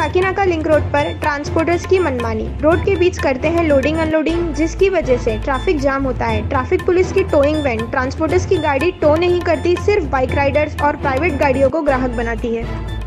Sakinaka link road पर transporters की मनमानी। रोड के बीच करते हैं लोडिंग अनलोडिंग जिसकी वजह से ट्रैफ़िक जाम होता है। ट्रैफ़िक पुलिस की टोइंग वैन ट्रांसपोर्टर्स की गाड़ी टो नहीं करती, सिर्फ़ बाइक राइडर्स और प्राइवेट गाड़ियों को ग्राहक बनाती है।